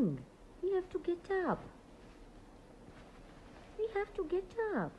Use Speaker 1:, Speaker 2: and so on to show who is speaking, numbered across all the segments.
Speaker 1: We have to get up. We have to get up.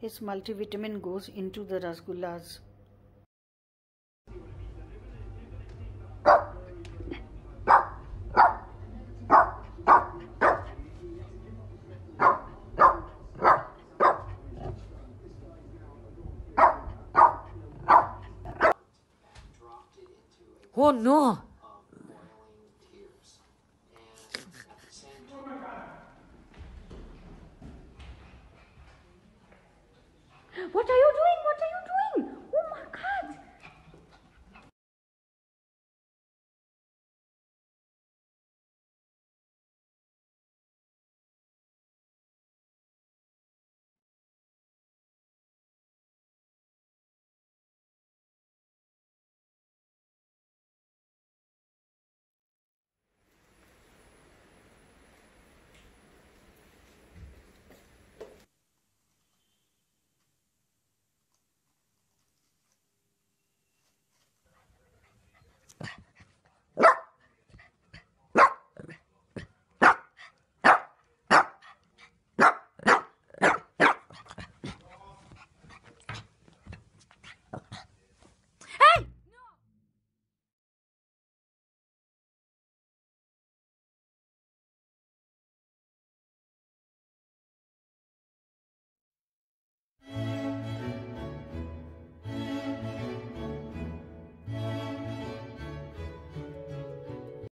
Speaker 2: His multivitamin goes into the rasgullas.
Speaker 1: Oh no! What are you